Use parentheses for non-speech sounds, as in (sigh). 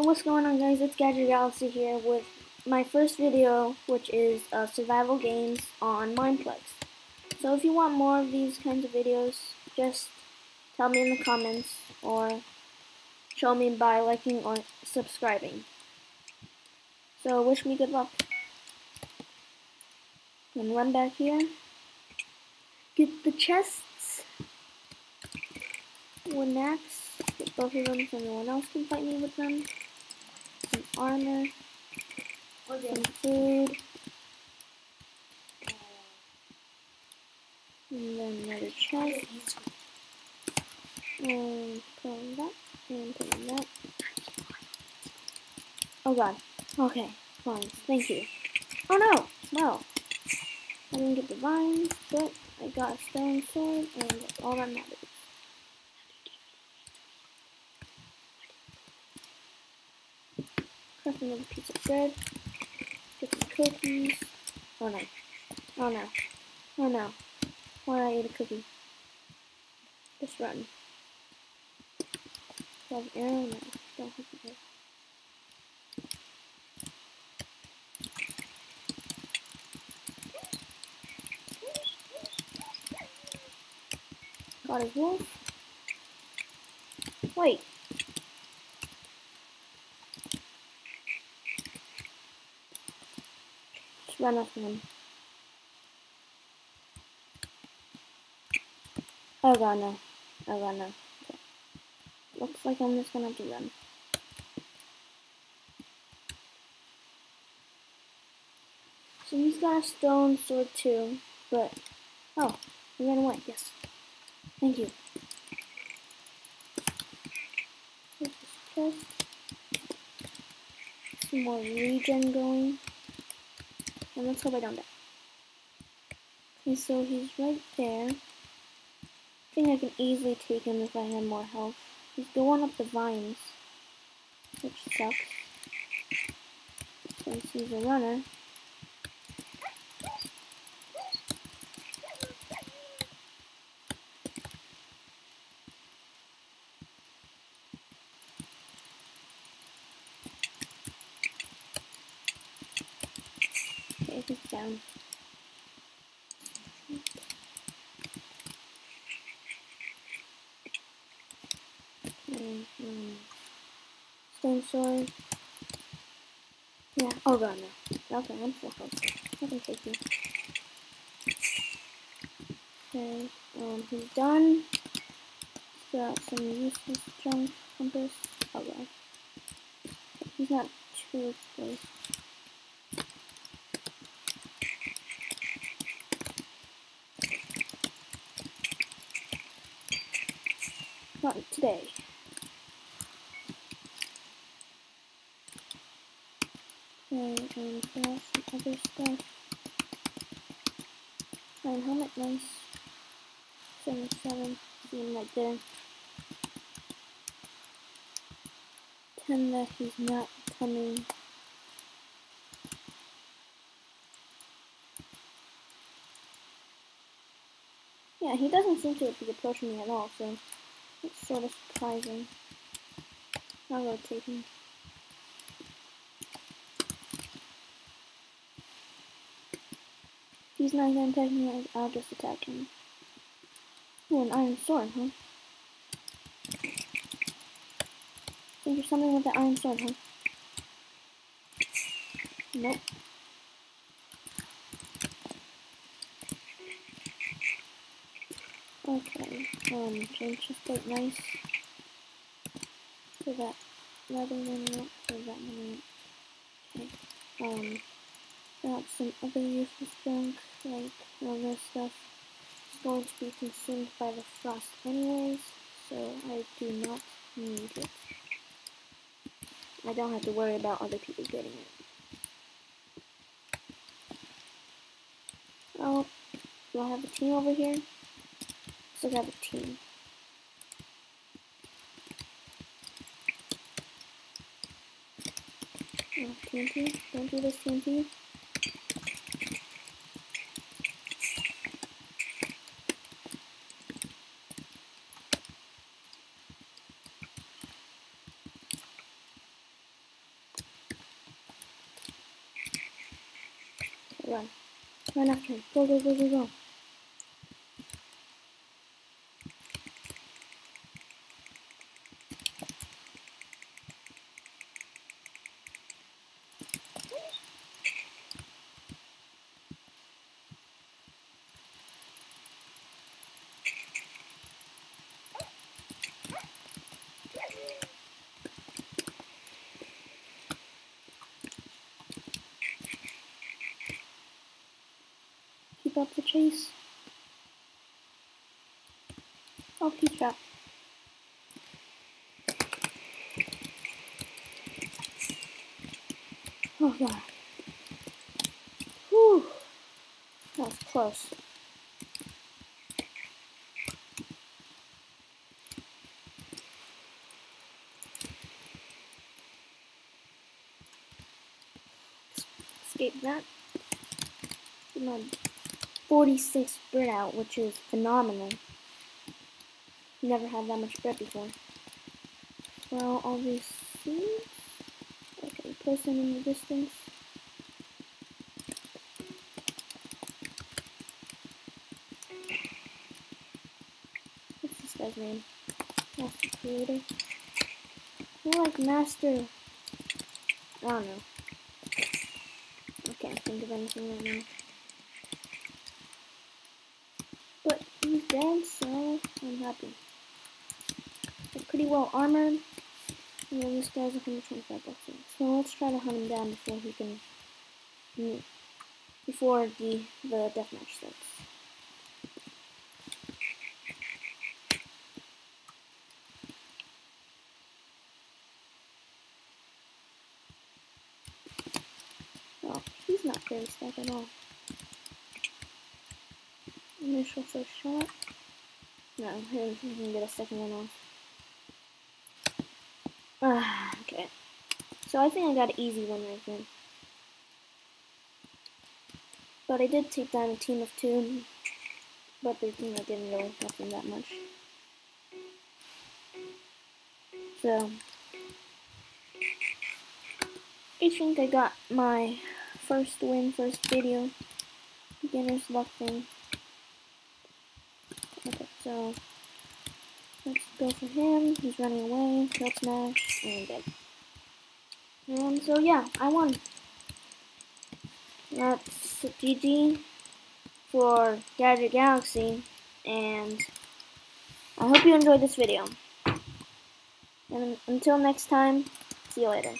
Hey, what's going on guys? It's Gadget Galaxy here with my first video, which is uh, survival games on Mineplex. So if you want more of these kinds of videos, just tell me in the comments or show me by liking or subscribing. So wish me good luck. And run back here. Get the chests. One axe. Get both of them so no one else can fight me with them armor, some food, and then another chest, and put on that, and put that. Oh god. Okay, fine. Thank you. Oh no! Well, I didn't get the vines, but I got a stone sword, and all that matters. Craft another piece of bread. Get some cookies. Oh no. Oh no. Oh no. Why did I eat a cookie? Just run. Do an arrow? No. Don't have an. Got his wolf. Wait. Run after him. Oh god, no. Oh god, no. Okay. Looks like I'm just gonna have to run. So he's got a stone sword too, but... Oh, he ran away, yes. Thank you. Some more regen going. And let's hope I don't die. Okay, so he's right there. I think I can easily take him if I had more health. He's going up the vines, which sucks. Since he's a runner. Okay, he's down. Mm -hmm. Stone sword. Yeah. Oh god, no. Okay, I'm full health. I can take you. Okay. Um, he's done. Got some useless junk compass. Oh god. He's not too exposed. Not today. And got some other stuff. Iron helmet, nice. 77, see him right there. 10 that he's not coming. Yeah, he doesn't seem to be approaching me at all, so it's sort of surprising. Rotate him. He's not even attacking me, I'll just attack him. Oh, an iron sword, huh? Think there's something with the iron sword, huh? Nope. Okay, um, change the state nice. So that leather one up, so that one up. Okay, um, got some other useless junk, like all this stuff. It's going to be consumed by the frost anyways, so I do not need it. I don't have to worry about other people getting it. Oh, do I have a team over here? 17. Oh, TNT. Don't do this, TNT. Run. Run after him. Go, go, go, go, go. Keep up the chase. Oh, he's trapped. Oh god. Whew. That was close. Escape that. Come on. 46 bread out, which is phenomenal. Never had that much bread before. Well, all these seeds. Person in the distance. What's this guy's name? Master Creator. More like Master. I don't know. I can't think of anything right now. But he's dead, so I'm happy. They're pretty well armored. And then this guy's 125 bucks. So let's try to hunt him down before he can before the the deathmatch starts. He's not very stuck at all. Initial first shot. No, he can get a second one off. (sighs) Okay. So I think I got an easy one right here. But I did take down a team of two, but the team didn't really help them that much. So, I think I got my first win, first video, beginner's luck thing. Okay, so let's go for him. He's running away. Let's smash and dead. And um, so yeah, I won. That's GG for Gadget Galaxy, and I hope you enjoyed this video. And until next time, see you later.